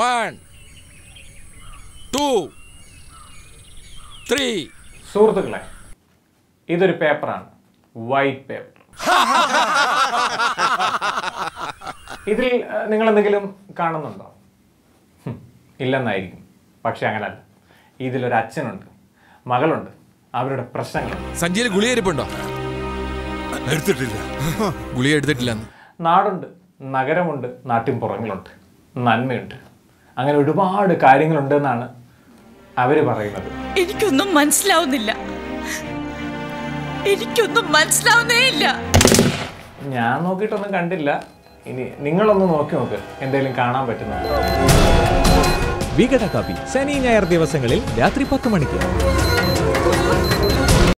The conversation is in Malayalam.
വൺ ടു ത്രീ സുഹൃത്തുക്കളെ ഇതൊരു പേപ്പറാണ്. വൈറ്റ് പേപ്പർ ഇതിൽ നിങ്ങൾ എന്തെങ്കിലും കാണുന്നുണ്ടോ? ഇല്ലെന്നായിരിക്കും. പക്ഷെ അങ്ങനല്ല. ഇതിലൊരു അച്ഛനുണ്ട് മകളുണ്ട് അവരുടെ പ്രശ്നങ്ങൾ. സഞ്ജയിൽ ഗുളിക ഇരിപ്പുണ്ടോ എടുത്തിട്ടില്ല. ഗുളിക എടുത്തിട്ടില്ല നാടുണ്ട് നഗരമുണ്ട് നാട്ടിൻ പുറങ്ങളുണ്ട്. നന്മയുണ്ട്. അങ്ങനെ ഒരുപാട് കാര്യങ്ങളുണ്ടെന്നാണ് അവർ പറയുന്നത്. എനിക്കൊന്നും മനസ്സിലാവുന്നില്ല. എനിക്കൊന്നും മനസ്സിലാവുന്നേ ഇല്ല ഞാൻ നോക്കിയിട്ടൊന്നും കണ്ടില്ല. ഇനി നിങ്ങളൊന്ന് നോക്കി നോക്ക് എന്തെങ്കിലും കാണാൻ പറ്റുന്നുണ്ടോ വികട കാപ്പി ശനി ഞായർ ദിവസങ്ങളിൽ രാത്രി പത്ത് മണിക്ക്.